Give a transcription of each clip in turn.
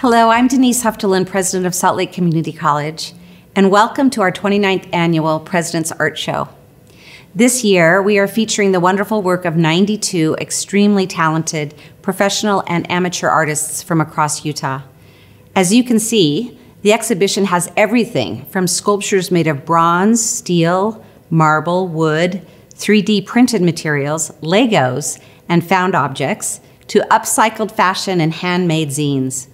Hello, I'm Deneece Huftalin, President of Salt Lake Community College, and welcome to our 29th annual President's Art Show. This year, we are featuring the wonderful work of 92 extremely talented professional and amateur artists from across Utah. As you can see, the exhibition has everything from sculptures made of bronze, steel, marble, wood, 3D printed materials, Legos, and found objects, to upcycled fashion and handmade zines.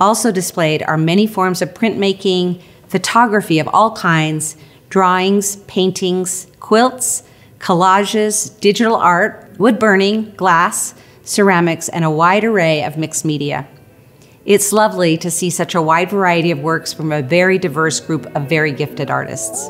Also displayed are many forms of printmaking, photography of all kinds, drawings, paintings, quilts, collages, digital art, wood burning, glass, ceramics, and a wide array of mixed media. It's lovely to see such a wide variety of works from a very diverse group of very gifted artists.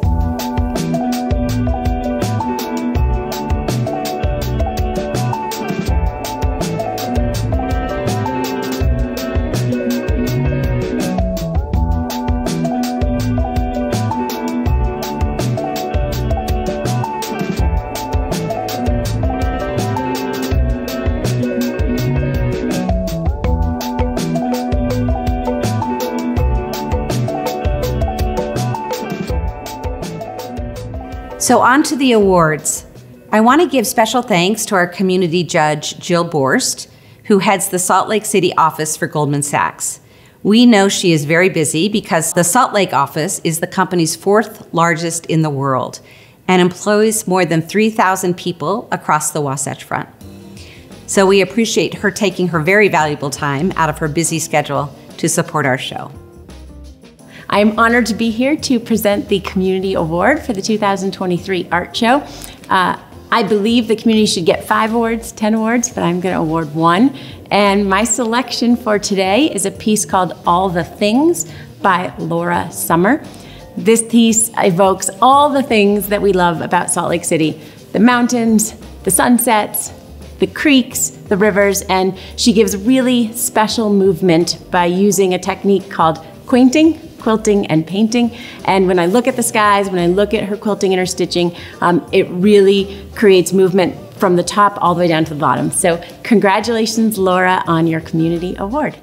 So, on to the awards. I want to give special thanks to our community judge, Jill Borst, who heads the Salt Lake City office for Goldman Sachs. We know she is very busy because the Salt Lake office is the company's fourth largest in the world and employs more than 3,000 people across the Wasatch Front. So we appreciate her taking her very valuable time out of her busy schedule to support our show. I am honored to be here to present the Community Award for the 2023 Art Show. Uh, I believe the community should get five awards, 10 awards, but I'm going to award one. And my selection for today is a piece called All the Things by Laura Summer. This piece evokes all the things that we love about Salt Lake City the mountains, the sunsets, the creeks, the rivers, and she gives really special movement by using a technique called quainting, quilting and painting. And when I look at the skies, when I look at her quilting and her stitching, um, it really creates movement from the top all the way down to the bottom. So congratulations, Laura, on your community award.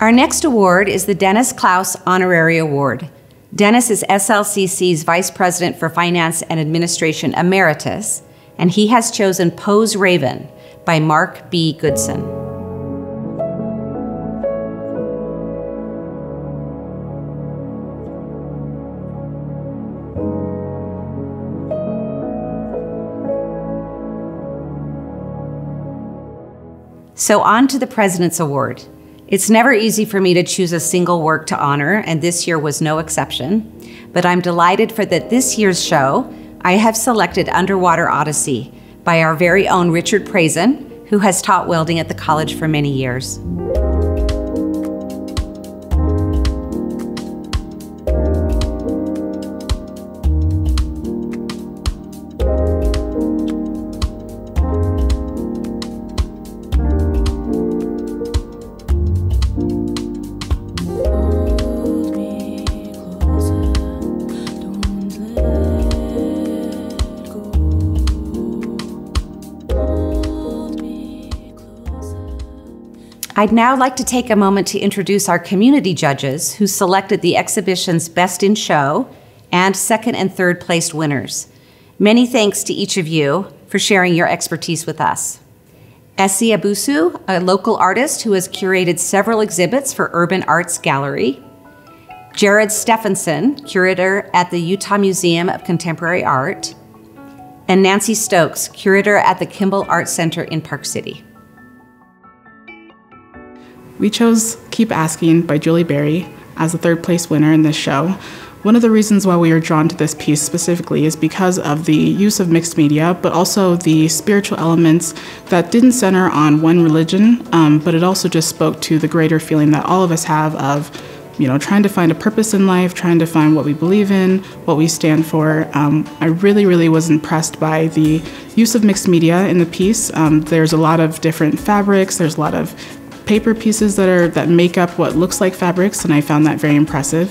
Our next award is the Dennis Klaus Honorary Award. Dennis is SLCC's Vice President for Finance and Administration Emeritus, and he has chosen Pose Raven by Mark B. Goodson. So, on to the President's Award. It's never easy for me to choose a single work to honor, and this year was no exception. But I'm delighted for that this year's show, I have selected Underwater Odyssey by our very own Richard Prazen, who has taught welding at the college for many years. I'd now like to take a moment to introduce our community judges who selected the exhibition's Best in Show and second and third placed winners. Many thanks to each of you for sharing your expertise with us. Essie Abusu, a local artist who has curated several exhibits for Urban Arts Gallery. Jared Stephenson, curator at the Utah Museum of Contemporary Art. And Nancy Stokes, curator at the Kimball Art Center in Park City. We chose Keep Asking by Julie Berry as the third place winner in this show. One of the reasons why we are drawn to this piece specifically is because of the use of mixed media, but also the spiritual elements that didn't center on one religion, um, but it also just spoke to the greater feeling that all of us have of, you know, trying to find a purpose in life, trying to find what we believe in, what we stand for. Um, I really, really was impressed by the use of mixed media in the piece. Um, there's a lot of different fabrics, there's a lot of paper pieces that are that make up what looks like fabrics, and I found that very impressive.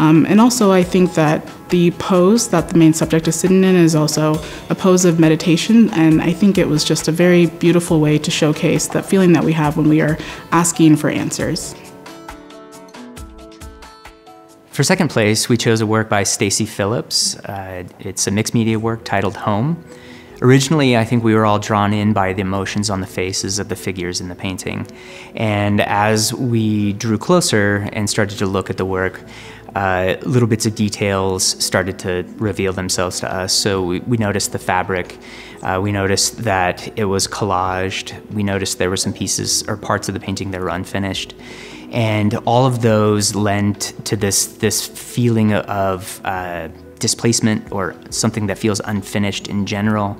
Um, and also, I think that The pose that the main subject is sitting in is also a pose of meditation, and I think it was just a very beautiful way to showcase that feeling that we have when we are asking for answers. For second place, we chose a work by Stacy Phillips. Uh, it's a mixed media work titled Home. Originally, I think we were all drawn in by the emotions on the faces of the figures in the painting. And as we drew closer and started to look at the work, uh, little bits of details started to reveal themselves to us. So we, we noticed the fabric. Uh, we noticed that it was collaged. We noticed there were some pieces or parts of the painting that were unfinished and all of those lent to this this feeling of uh, displacement or something that feels unfinished in general.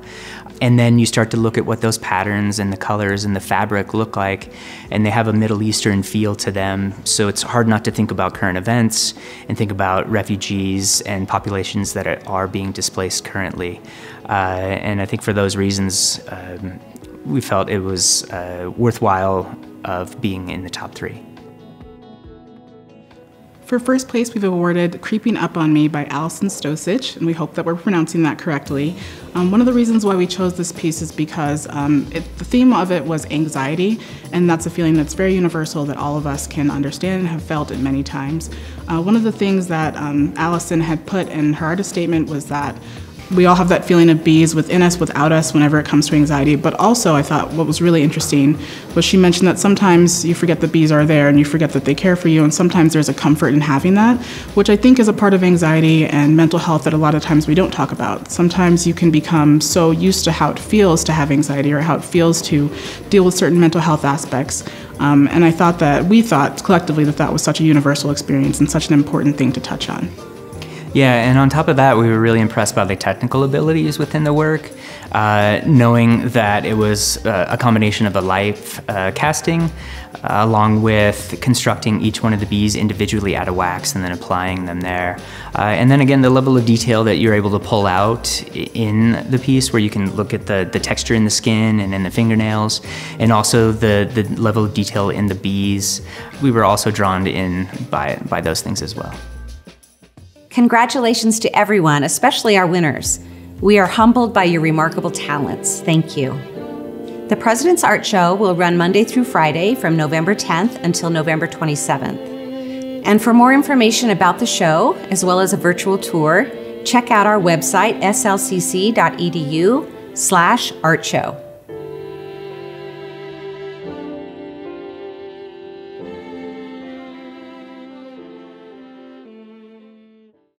And then you start to look at what those patterns and the colors and the fabric look like, and they have a Middle Eastern feel to them. So it's hard not to think about current events and think about refugees and populations that are being displaced currently. Uh, and I think for those reasons, um, we felt it was uh, worthwhile of being in the top three. For first place, we've awarded Creeping Up on Me by Alison Stosich, and we hope that we're pronouncing that correctly. Um, one of the reasons why we chose this piece is because um, it, the theme of it was anxiety, and that's a feeling that's very universal that all of us can understand and have felt it many times. Uh, one of the things that um, Allison had put in her artist statement was that we all have that feeling of bees within us, without us, whenever it comes to anxiety. But also, I thought what was really interesting was she mentioned that sometimes you forget the bees are there and you forget that they care for you, and sometimes there's a comfort in having that, which I think is a part of anxiety and mental health that a lot of times we don't talk about. Sometimes you can become so used to how it feels to have anxiety or how it feels to deal with certain mental health aspects. Um, and I thought that we thought collectively that that was such a universal experience and such an important thing to touch on. Yeah, and on top of that, we were really impressed by the technical abilities within the work, uh, knowing that it was uh, a combination of a live uh, casting, uh, along with constructing each one of the bees individually out of wax and then applying them there. Uh, and then again, the level of detail that you're able to pull out in the piece, where you can look at the, the texture in the skin and in the fingernails, and also the, the level of detail in the bees. We were also drawn in by, by those things as well. Congratulations to everyone, especially our winners. We are humbled by your remarkable talents. Thank you. The President's Art Show will run Monday through Friday from November 10th until November 27th. And for more information about the show, as well as a virtual tour, check out our website, slcc.edu slash art show.